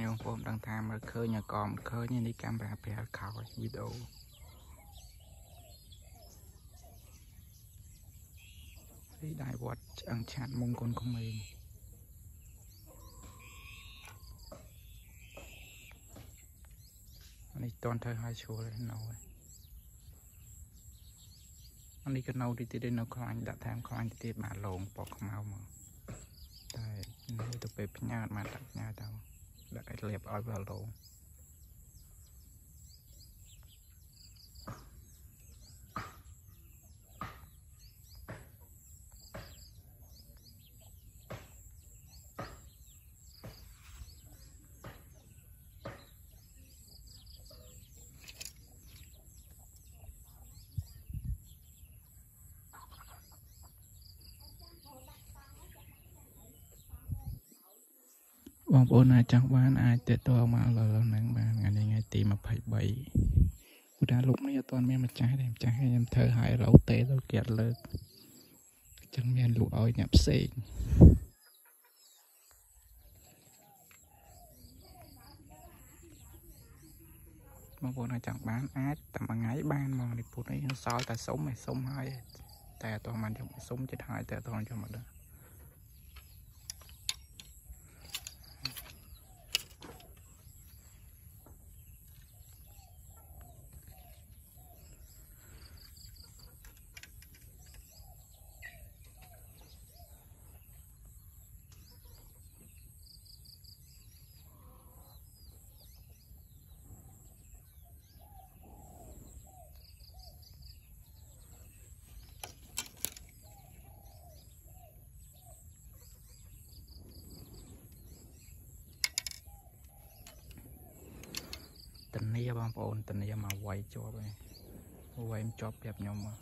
នេះបងប្អូនដឹងថាមើលឃើញក៏មិនឃើញនេះកាមេរ៉ាប្រែខោវីដេអូនេះដៃវត្តឆ្អឹងឆាតមង្គលក្មេងនេះតន់ទៅហើយឈួលនៅហើយនេះក៏នៅទីទៀតនៅខ្លាញ់ដាក់ថែមខ្លាញ់ទីទៀតបាទលងពណ៌ខ្មៅមកតែនេះទៅពេលផ្ញើអត់បានដាក់ផ្ញើទៅ ដាក់ឲ្យលាបឲ្យវាលង បងប្អូនអាចចង់បានអាចទៅតមកលើហ្នឹងបានថ្ងៃនេះថ្ងៃទី23ឧទាហរណ៍លោកនេះអត់ទាន់មានម្ចាស់ទេម្ចាស់ខ្ញុំធ្វើឲ្យរោទេទៅគេអត់លើកអញ្ចឹងមានលក់ឲ្យអ្នកផ្សេងបងប្អូនអាចចង់បានអាចតែមួយថ្ងៃបានហ្មងនេះពុតនេះសល់តែសុំឲ្យសុំហើយតែអត់ទាន់បានយកសុំចិត្តហើយតែអត់ទាន់យកមកដល់ តនីបងប្អូនតនីមកវាយជាប់ហើយវាយជាប់ប្រាប់ខ្ញុំមក